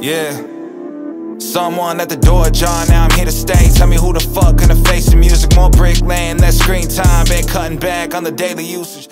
Yeah. Someone at the door, John. Now I'm here to stay. Tell me who the fuck gonna face the music. More brick laying, less screen time. Been cutting back on the daily usage.